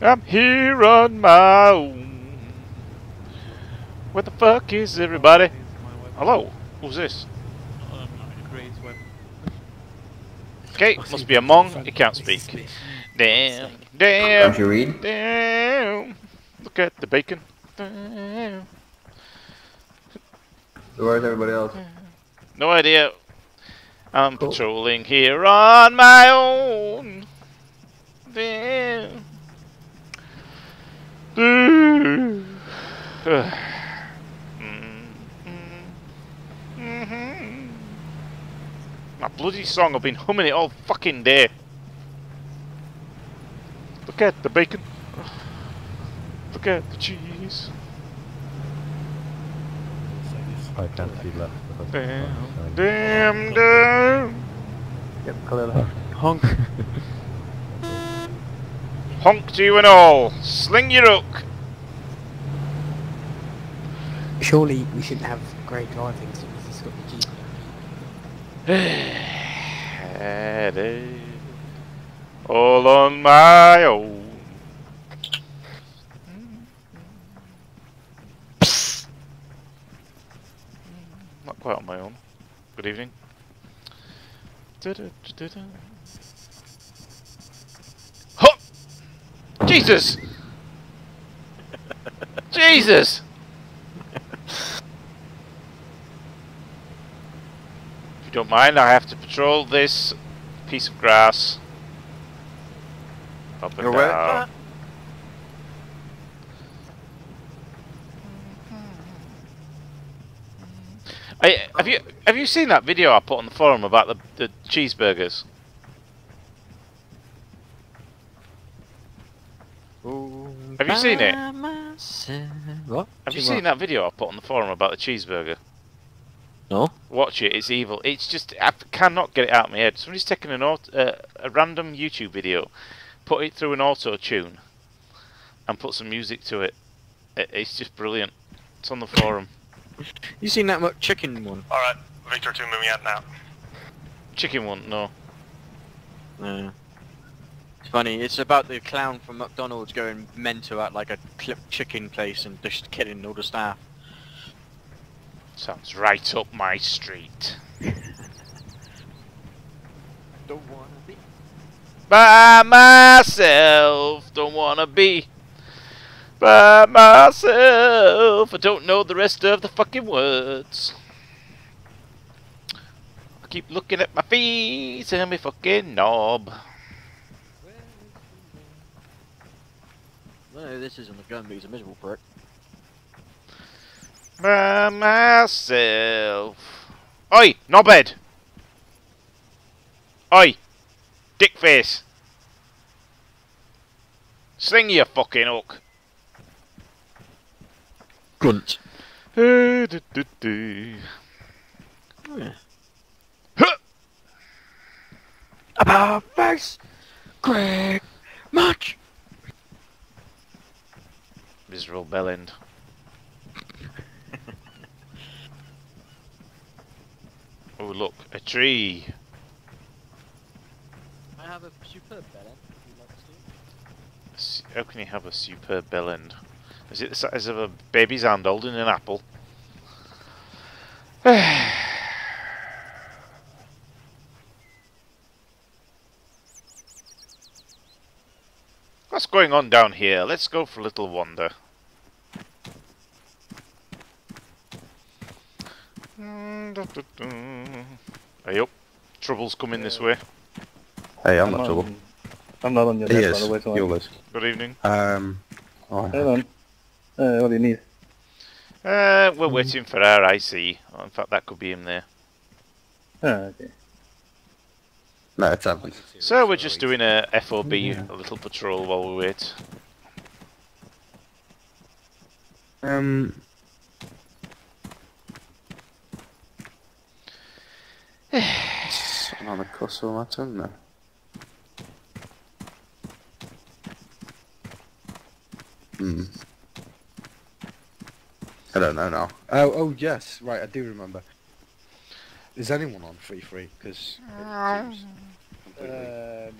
I'm here on my own. Where the fuck is everybody? Hello, who's this? Okay, must be a Mong. He can't speak. Damn, damn, Don't you read? damn. Look at the bacon. Damn. So where's everybody else? No idea. I'm Cool. patrolling here on my own. Damn. Mm, mm, mhm. My bloody song, I've been humming it all fucking day. Look at the bacon. Look at the cheese. I can't see left. because Damn, it's damn, damn. Yep, clear left. Oh. Honk. Honk to you and all. Sling your hook. Surely we shouldn't have great driving since he's got the Jeep. Headed all on my own. Not quite on my own. Good evening. Jesus! Jesus! If you don't mind, I have to patrol this piece of grass. Up and You're down. Uh. I, have you have you seen that video I put on the forum about the, the cheeseburgers? Have you seen it? What? Have you seen that video I put on the forum about the cheeseburger? No. Watch it. It's evil. It's just I cannot get it out of my head. Somebody's taken an aut- uh, a random YouTube video, put it through an auto tune, and put some music to it. it. It's just brilliant. It's on the forum. You seen that much chicken one? Alright, Victor 2 moving out now. Chicken one, no. No. It's funny. It's about the clown from McDonald's going mental at like a chicken place and just killing all the staff. Sounds right up my street. Don't wanna be. By myself, don't wanna be by myself. I don't know the rest of the fucking words. I keep looking at my feet and my fucking knob. No, this isn't a gun, but he's a miserable prick. By myself. Oi, knobhead! Oi, dickface! Sing your fucking hook. Grunt. Huh! About face, Greg, much. Miserable bellend. Oh look, a tree. I have a superb How can you have a superb bellend? Is it the size of a baby's hand holding an apple? What's going on down here? Let's go for a little wander. Hey up. Trouble's coming this way. Hey, I'm I'm not not trouble. I'm not on your He desk, by is. the way, so You I'm- Good evening. Um. oh, Hold on. Uh, what do you need? Uh, we're waiting for our IC. Oh, in fact, that could be him there. Ah, okay. No, it's Evans. So we're just doing a FOB, a little patrol while we wait. Um. Something on the cusp of my tongue now. Hmm. I don't know now. Oh, oh yes, right. I do remember. Is anyone on free free? Because Uh,